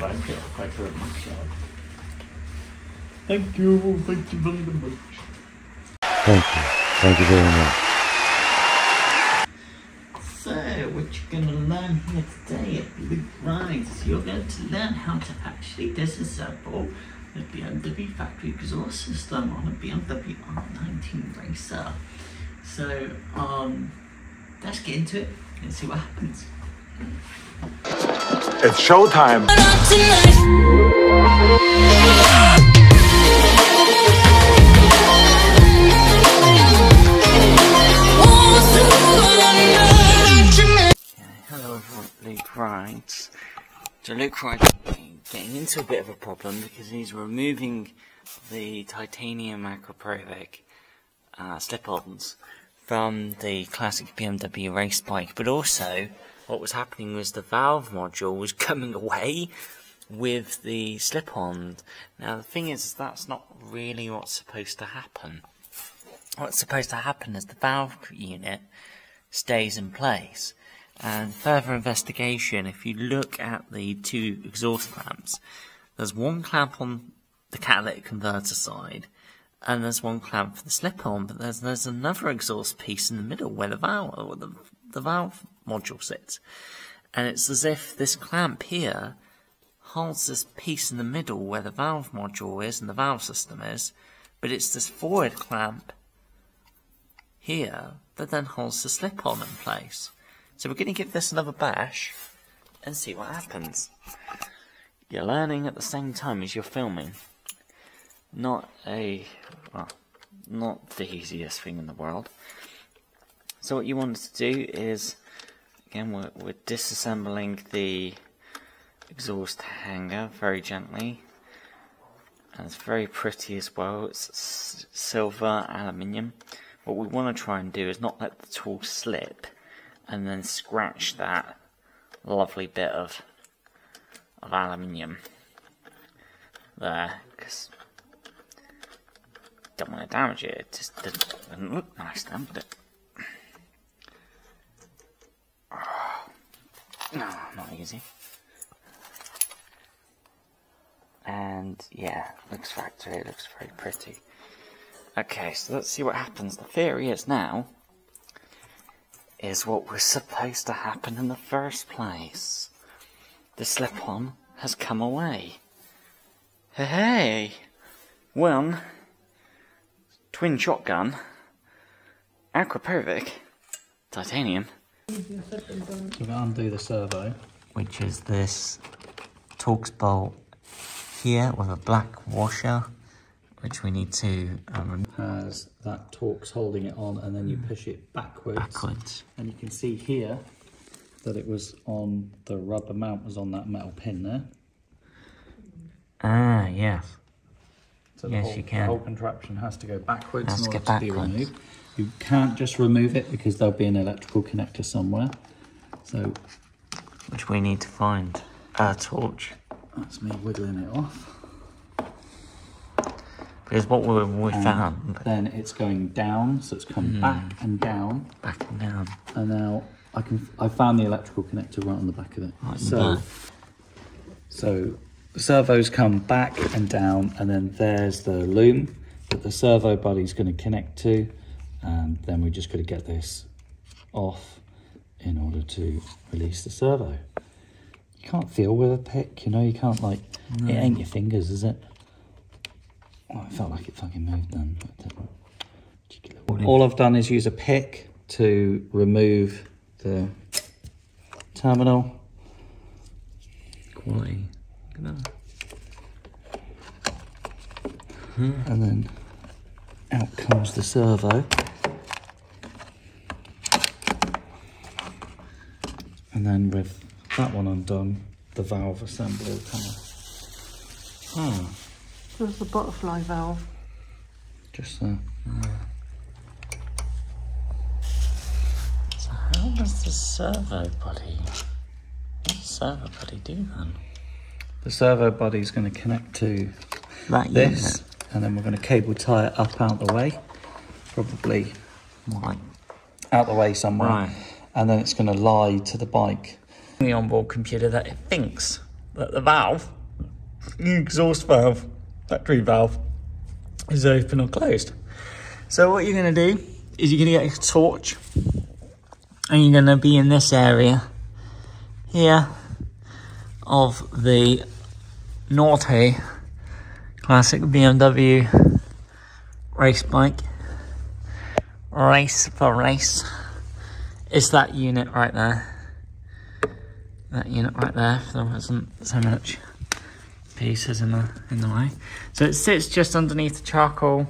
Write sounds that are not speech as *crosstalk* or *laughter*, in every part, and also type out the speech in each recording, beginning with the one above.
like it quite very much. Thank you, thank you very much. Thank you. Thank you very much. So, what you're going to learn here today at Luke Rides, you're going to learn how to actually disassemble the BMW factory exhaust system on a BMW R NineT Racer. So, um, let's get into it and see what happens. It's showtime. Hello Luke Rides. So Luke is getting into a bit of a problem because he's removing the titanium acrylic uh, slip-ons from the classic BMW race bike, but also what was happening was the valve module was *laughs* coming away with the slip-on. Now the thing is, that's not really what's supposed to happen. What's supposed to happen is the valve unit stays in place. And further investigation, if you look at the two exhaust clamps, there's one clamp on the catalytic converter side, and there's one clamp for the slip-on, but there's there's another exhaust piece in the middle where the valve the, the valve module sits, and it's as if this clamp here holds this piece in the middle where the valve module is and the valve system is, but it's this forward clamp here that then holds the slip-on in place. So we're going to give this another bash and see what happens. You're learning at the same time as you're filming. Not a, well, not the easiest thing in the world. So what you want to do is, again, we're, we're disassembling the exhaust hanger very gently. And it's very pretty as well. It's silver aluminium. What we want to try and do is not let the tool slip and then scratch that lovely bit of, of aluminium there because don't want to damage it. It just doesn't, look nice then, but. No, not easy. And yeah, looks factory, it looks very pretty. Okay, so let's see what happens. The theory is now is what was supposed to happen in the first place. The slip-on has come away. Hey, one twin shotgun, Akrapovič, titanium, we're going to undo the servo. which is this Torx bolt here with a black washer, which we need to um, Has that Torx holding it on and then you push it backwards. backwards. And you can see here that it was on, the rubber mount was on that metal pin there. Ah, yes. So Yes, whole, you can. The whole contraption has to go backwards Has in order to be removed. You can't just remove it because there'll be an electrical connector somewhere. So Which we need to find a torch. that's me wiggling it off. Because what we, we And found, Then it's going down, so it's come Hmm. back and down. back and down. And now I can I found the electrical connector right on the back of it. Right so so the servos come back and down, and then there's the loom that the servo body's going to connect to, and then we just got to get this off in order to release the servo. You can't feel with a pick, you know. You can't like it ain't your fingers, is it? Oh, it felt like it fucking moved then. but it didn't. Cheeky little- All I've done is use a pick to remove the terminal. Quality. Look at that. and then out comes the servo. And then with that one undone, the valve assembly will come off. Hmm, There's the butterfly valve. just there. So how does the servo body, what the servo body do then? The servo body is going to connect to That this, unit. and then we're going to cable tie it up out the way, probably Right. out the way somewhere, Right. And then it's going to lie to the bike. The onboard computer that it thinks that the valve, the exhaust valve, factory valve, is open or closed. So what you're going to do is you're going to get a torch and you're going to be in this area here of the Norte classic BMW race bike. Race for race. It's that unit right there. That unit right there, there wasn't so much pieces in the in the way. So it sits just underneath the charcoal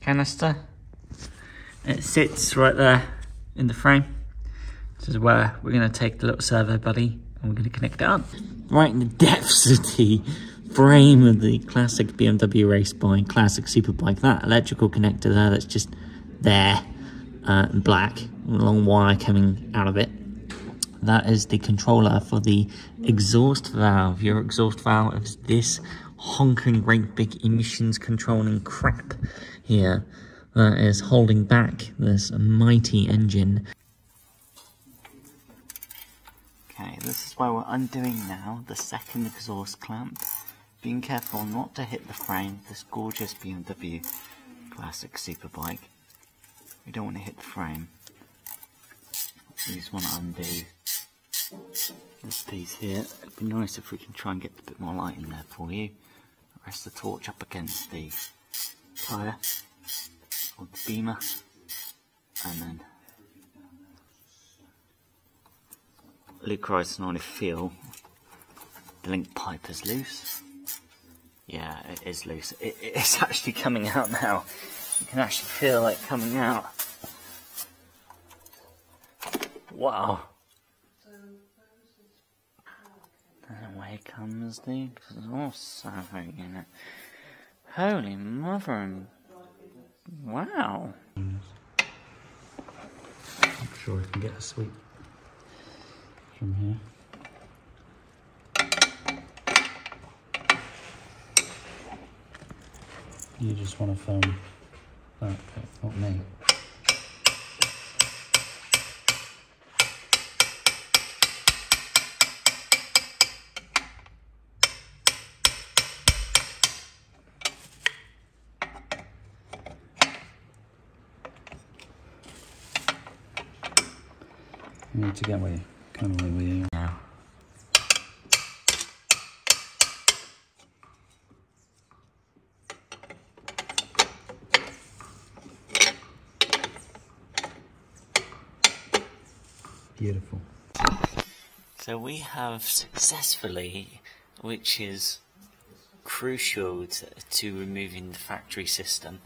canister. It sits right there in the frame. This is where we're going to take the little servo buddy and we're going to connect it up. Right in the depths of the frame of the classic BMW race bike, classic superbike. That electrical connector there that's just there, uh, black, long wire coming out of it. That is the controller for the exhaust valve. Your exhaust valve is this honking great big emissions controlling crap here that is holding back this mighty engine. Okay, this is why we're undoing now the second exhaust clamp. Being careful not to hit the frame of this gorgeous BMW classic superbike. We don't want to hit the frame. We just want to undo this piece here. It'd be nice if we can try and get a bit more light in there for you. Rest the torch up against the tyre or the beamer and then Luke Rides and I feel the link pipe is loose. Yeah, it is loose. It, it's *laughs* actually coming out now. You can actually feel it coming out. Wow. And away comes the exhaust unit. Holy mother wow. I'm sure I can get a sweep from here. You just want to film that bit, not me. Need to get away, come away with you. Now. Beautiful. So we have successfully, which is crucial to, to removing the factory system,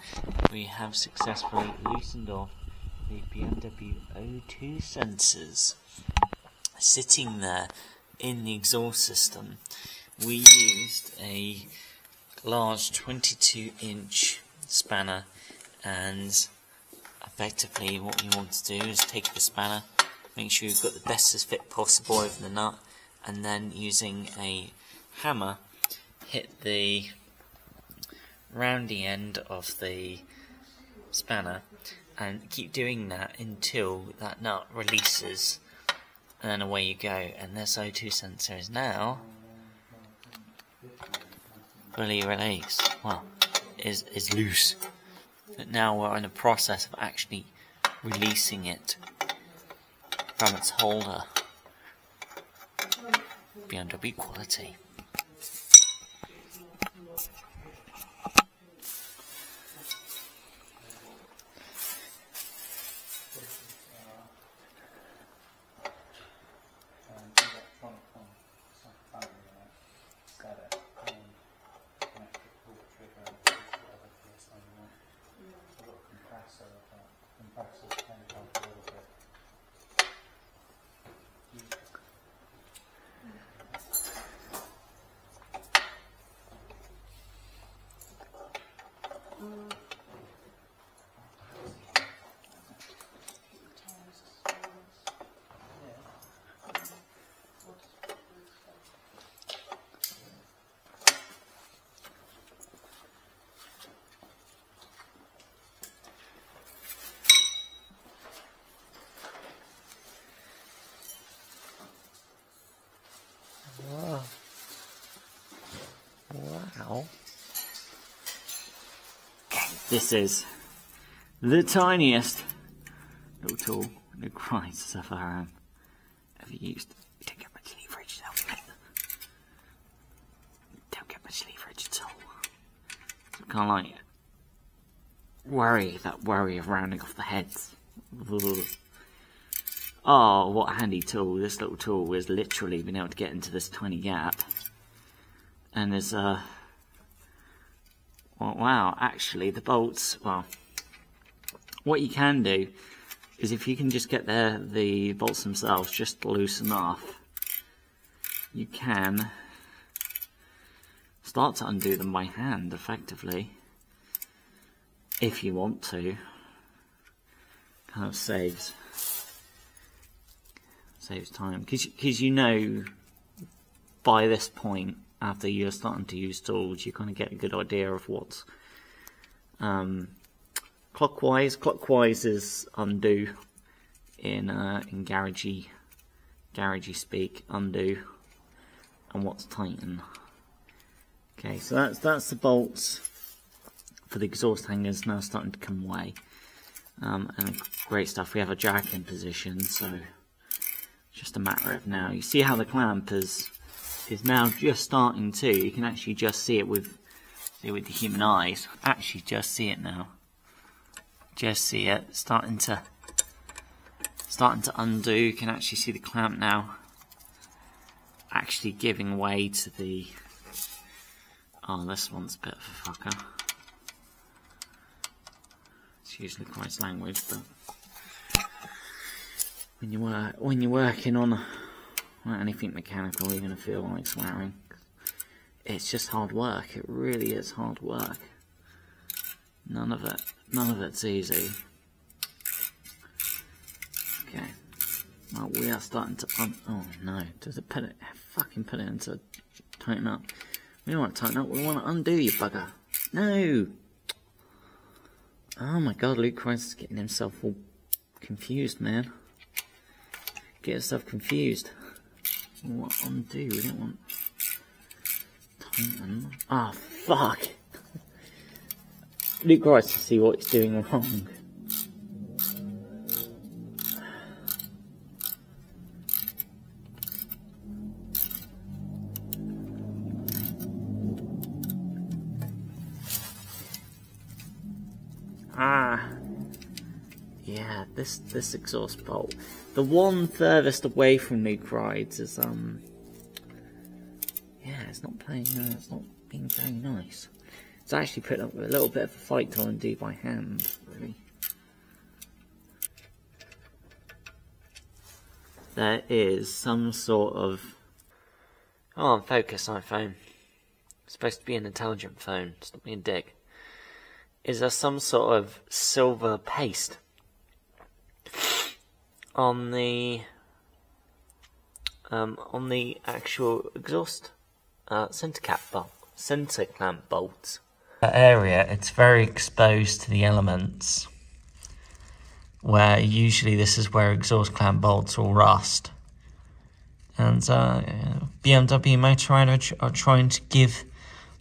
we have successfully loosened off the BMW O2 sensors sitting there in the exhaust system. We used a large 22 inch spanner and effectively what you want to do is take the spanner make sure you've got the bestest fit possible over the nut and then using a hammer hit the roundy end of the spanner and keep doing that until that nut releases and then away you go. And this O2 sensor is now fully released. Well is is loose. But now we're in the process of actually releasing it from its holder. BMW quality. Wow. This is the tiniest little tool Christ has ever, um, ever used. Don't get much leverage though. Don't get much leverage at all. So kind of like worry, that worry of rounding off the heads. Ugh. Oh, what a handy tool. This little tool is literally been able to get into this tiny gap. And there's, uh, well, wow, actually the bolts, well, what you can do is if you can just get the, the bolts themselves just loosen off, you can start to undo them by hand effectively if you want to. Kind of saves saves time. Because you know by this point after you're starting to use tools you kind of get a good idea of what's um, clockwise. Clockwise is undo in uh, in garagey garagey speak undo and what's tighten okay so that's that's the bolts for the exhaust hangers now starting to come away. Um, and great stuff. We have a jack in position so just a matter of now. You see how the clamp is is now just starting to you can actually just see it with see with the human eyes. Actually just see it now. Just see it. Starting to starting to undo. You can actually see the clamp now actually giving way to the oh this one's a bit of a fucker. It's usually quite language but when you work when you're working on well, anything mechanical you're going to feel like swearing. It's just hard work. It really is hard work. None of it none of it's easy. Okay. Well we are starting to un oh no. Does it put it fucking put it into tighten up. We don't want to tighten up. We want to undo you bugger. No. Oh my god Luke Rides is getting himself all confused man. Get yourself confused. What undo? We don't want. Ah, oh, fuck. *laughs* Luke Rides to see what he's doing wrong. This this exhaust bolt. The one furthest away from Luke Rides is um, yeah, it's not playing. Uh, it's not being very nice. It's actually putting up with a little bit of a fight to undo by hand, really. There is some sort of oh, on focus iPhone. It's supposed to be an intelligent phone. Stop being a dick. Is there some sort of silver paste on the um, on the actual exhaust uh, center cap bolt, center clamp bolts. That area, it's very exposed to the elements. Where usually this is where exhaust clamp bolts will rust. And uh, BMW Motorrad are, are trying to give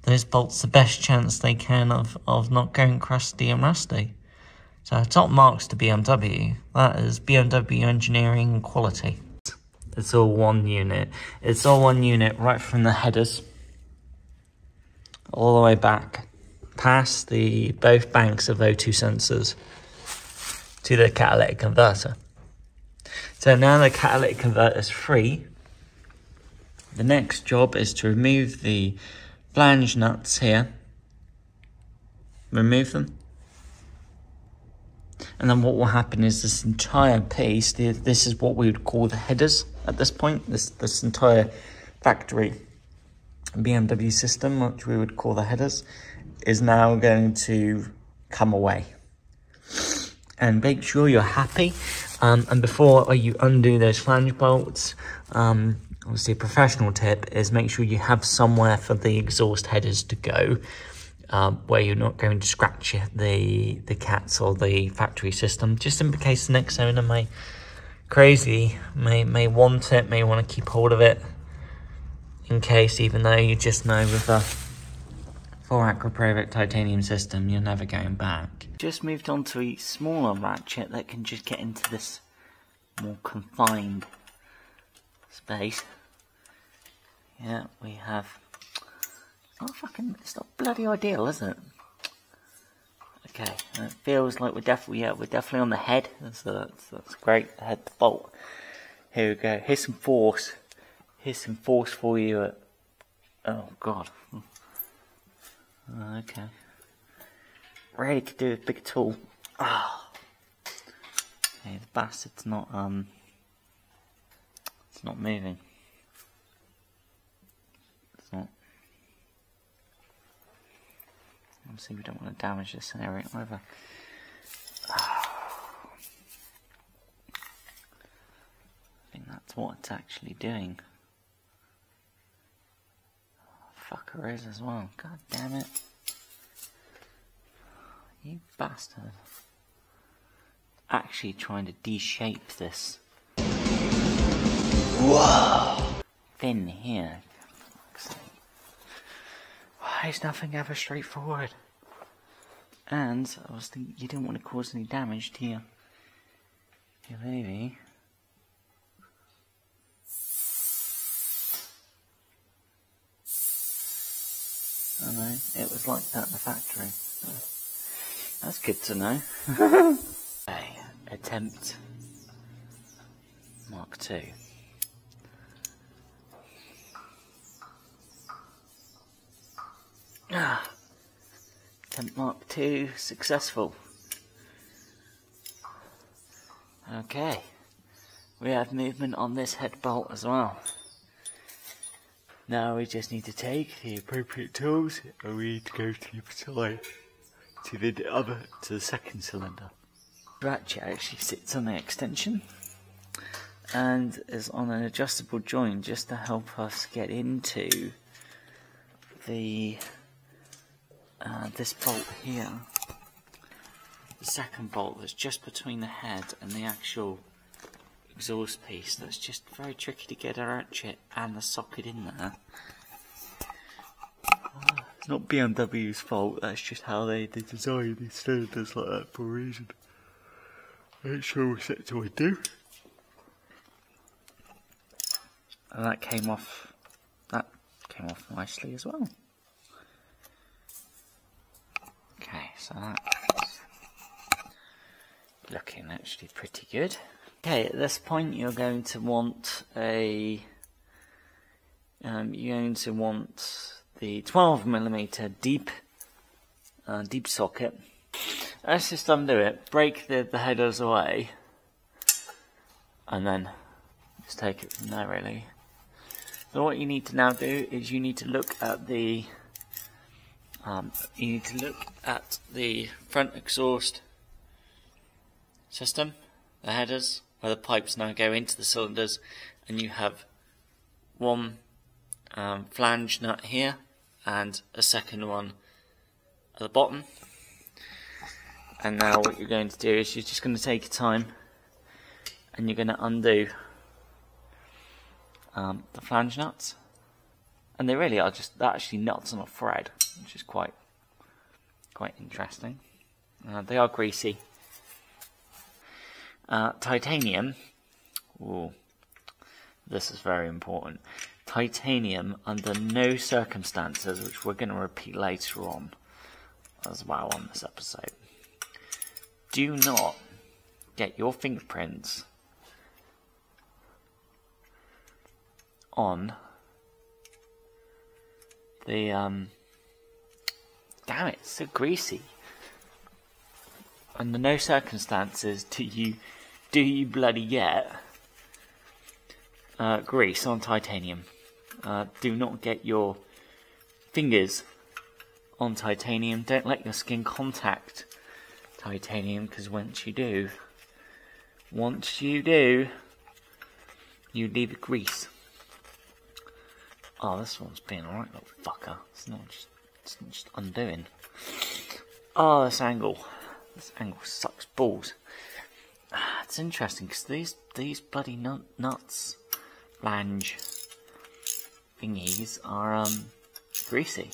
those bolts the best chance they can of, of not going crusty and rusty. So top marks to BMW. That is BMW engineering quality. It's all one unit. It's all one unit right from the headers all the way back past the both banks of O2 sensors to the catalytic converter. So now the catalytic converter is free. The next job is to remove the flange nuts here. Remove them and then what will happen is this entire piece, this is what we would call the headers at this point, this, this entire factory BMW system, which we would call the headers, is now going to come away. And make sure you're happy. Um, and before you undo those flange bolts, um, obviously a professional tip is make sure you have somewhere for the exhaust headers to go um, where you're not going to scratch the the cats or the factory system, just in case the next owner may crazy may may want it, may want to keep hold of it in case, even though you just know with a full Akrapovič titanium system, you're never going back. Just moved on to a smaller ratchet that can just get into this more confined space. Yeah, we have. Not fucking. It's not bloody ideal, is it? Okay, it feels like we're definitely yeah we're definitely on the head. That's that's, that's great. The head bolt. Here we go. Here's some force. Here's some force for you. At, oh god. Okay. Really could do a bigger tool. Ah. Okay, the bastard's not um. It's not moving. It's not. Obviously, we don't want to damage this area either. I think that's what it's actually doing. Fucker is as well. God damn it. You bastard. Actually trying to de-shape this. Whoa! Fin here. Why is nothing ever straightforward? And I was thinking you didn't want to cause any damage to your, your baby. I know, it was like that in the factory. That's good to know. *laughs* okay, attempt Mark 2. Ah, attempt Mark 2 successful. Okay, we have movement on this head bolt as well. Now we just need to take the appropriate tools and we need to go to the to the other, to the second cylinder. Ratchet actually sits on the extension and is on an adjustable joint just to help us get into the uh, this bolt here. The second bolt that's just between the head and the actual exhaust piece that's just very tricky to get a ratchet and the socket in there. It's not BMW's fault, that's just how they, they design these cylinders like that for a reason. Make sure we're set to undo. And that came off, that came off nicely as well. So that's looking actually pretty good. Okay, at this point you're going to want a um, you're going to want the 12 millimeter deep uh, deep socket. Let's just undo it, break the, the headers away, and then just take it from there really. So what you need to now do is you need to look at the um, you need to look at the front exhaust system, the headers, where the pipes now go into the cylinders, and you have one um, flange nut here and a second one at the bottom. And now what you're going to do is you're just going to take your time and you're going to undo um, the flange nuts. And they really are just, actually nuts on a thread, which is quite, quite interesting. Uh, they are greasy. Uh, titanium. Ooh, this is very important. Titanium, under no circumstances, which we're going to repeat later on as well on this episode, do not get your fingerprints on the um damn it, so greasy under no circumstances do you do you bloody get uh, grease on titanium. Uh, do not get your fingers on titanium. Don't let your skin contact titanium because once you do, once you do, you leave grease. Oh, this one's being alright, little fucker. It's not just, it's just undoing. Oh, this angle. This angle sucks balls. Ah, it's interesting because these these bloody nut, nuts, flange thingies are um greasy.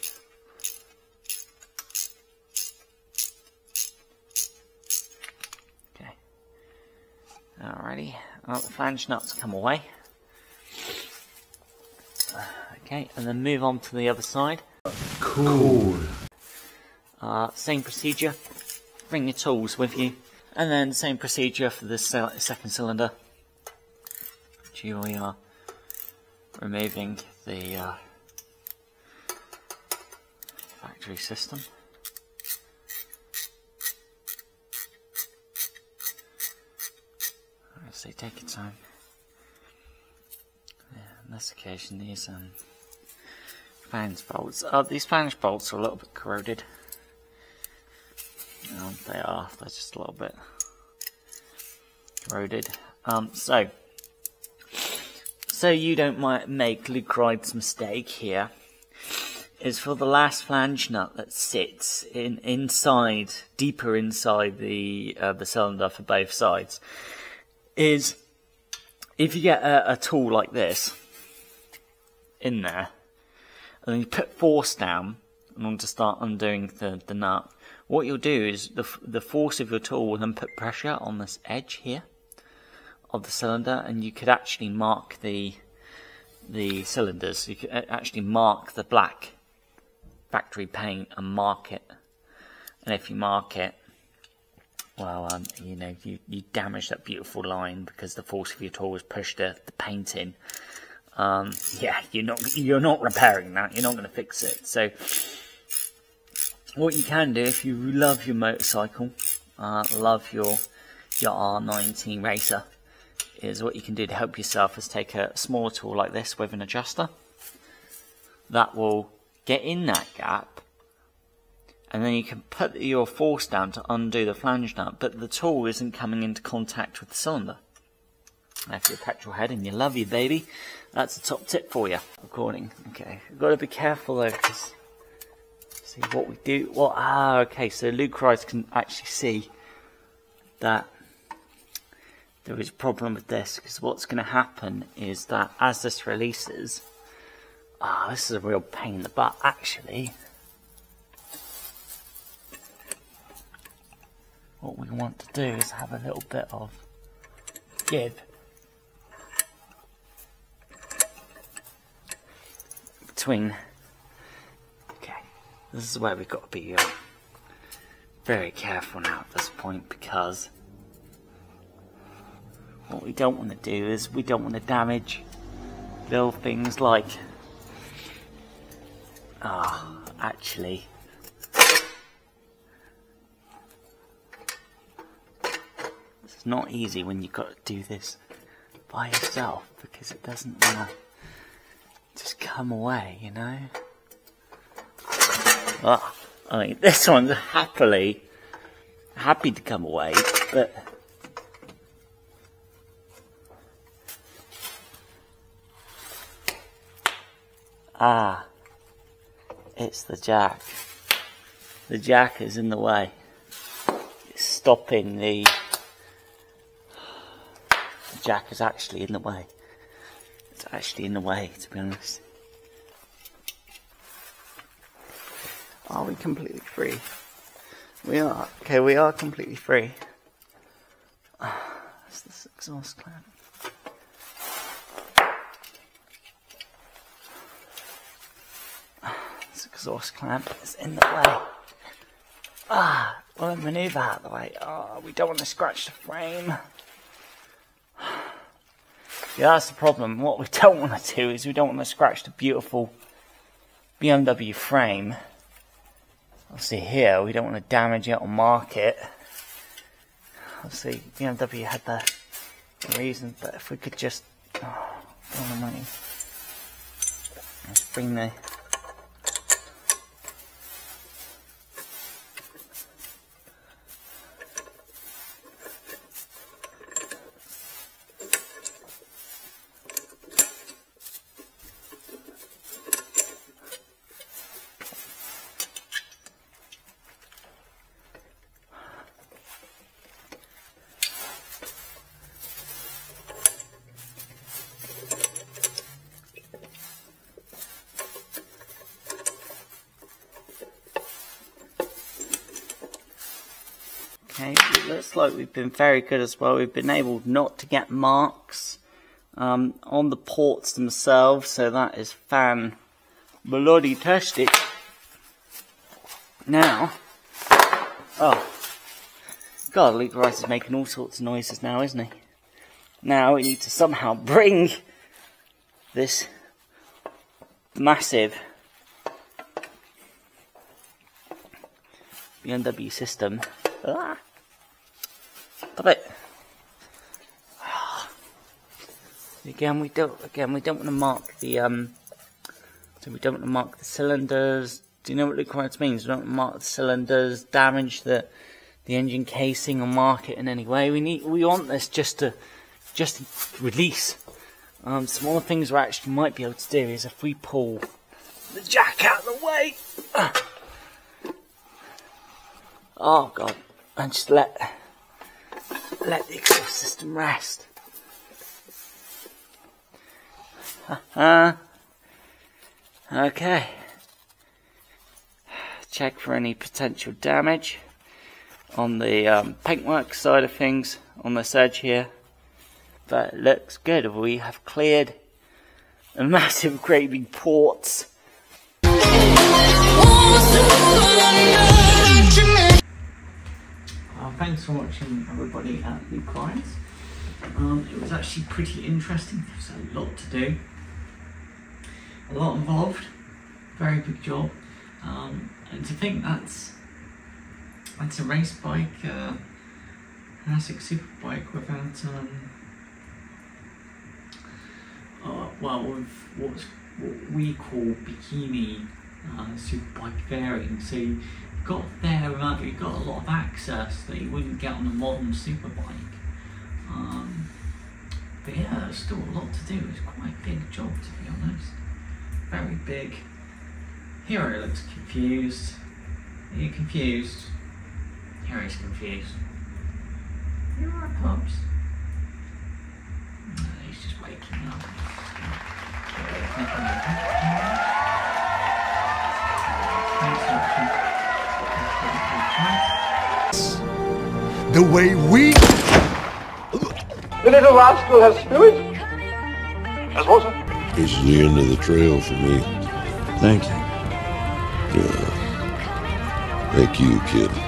Okay. Alrighty. Well, the flange nuts come away. Okay, and then move on to the other side. Cool. Uh, same procedure. Bring your tools with you. And then same procedure for the second cylinder. Here we are removing the uh, factory system. I say take your time. Yeah, on this occasion, these um, flange bolts. Uh, these flange bolts are a little bit corroded. Um, they are. They're just a little bit corroded. Um, so, so you don't make Luke Ride's mistake here. Is for the last flange nut that sits in inside, deeper inside the uh, the cylinder for both sides. Is if you get a, a tool like this in there, and then you put force down in order to start undoing the, the nut, what you'll do is the, the force of your tool will then put pressure on this edge here of the cylinder, and you could actually mark the the cylinders. You could actually mark the black factory paint and mark it. And if you mark it, well, um, you know, you, you damage that beautiful line because the force of your tool has pushed the, the paint in. Um, yeah, you're not you're not repairing that. You're not going to fix it. So, what you can do if you love your motorcycle, uh, love your your R NineT racer, is what you can do to help yourself is take a smaller tool like this with an adjuster. That will get in that gap and then you can put your force down to undo the flange nut, but the tool isn't coming into contact with the cylinder. Now, if you're a petrol head and you love your baby, that's a top tip for you. Recording. Okay, we've got to be careful though, because see what we do. Well, ah, okay. So Luke Rides can actually see that there is a problem with this, because what's going to happen is that as this releases, ah, this is a real pain in the butt. Actually, what we want to do is have a little bit of give between. Okay, this is where we've got to be uh, very careful now at this point because what we don't want to do is we don't want to damage little things like. Ah, actually. It's not easy when you've got to do this by yourself because it doesn't want to come away, you know? Ah, I mean, *laughs* this one's happily happy to come away, but. Ah, it's the jack. The jack is in the way. It's stopping the. The jack is actually in the way. It's actually in the way, to be honest. Are we completely free? We are. Okay, we are completely free. *sighs* That's this exhaust clamp. *sighs* This exhaust clamp is in the way. Ah, well, maneuver out of the way. Ah, we don't want to scratch the frame. *sighs* Yeah, that's the problem. What we *laughs* don't want to do is we don't want to scratch the beautiful BMW frame. Obviously here, we don't want to damage it or mark it. Obviously, BMW had the reason, but if we could just... Oh, all the money. Let's bring the... been very good as well. We've been able not to get marks um, on the ports themselves, so that is fan bloody tastic. Now, oh, God, Luke Rides is making all sorts of noises now, isn't he? Now we need to somehow *laughs* bring this massive BMW system. Ah. It. *sighs* Again, we don't. Again, we don't want to mark the um. So we don't want to mark the cylinders. Do you know what Rice means? We don't mark the cylinders, damage the the engine casing, or mark it in any way. We need. We want this just to just to release. Um, some other things we actually might be able to do is if we pull the jack out of the way. *sighs* Oh god, and just let let the exhaust system rest. Uh, okay. Check for any potential damage on the um, paintwork side of things on this edge here. But looks good. We have cleared a massive great big ports. Thanks for watching everybody at Luke Rides. Um, it was actually pretty interesting. There's a lot to do, a lot involved, very big job. Um, and to think that's that's a race bike, uh, an ASIC Superbike without um, uh, well, with what's what we call bikini uh, superbike fairing. So got there, you've got a lot of access that you wouldn't get on a modern superbike. Um, but yeah, there's still a lot to do. It's quite a big job, to be honest. Very big. Hero looks confused. Are you confused? Hero's confused. You are Pops? No, he's just waking up. The way we The little rascal has spirit. As what, sir? This is the end of the trail for me. Thank you. Yeah. Thank you, kid.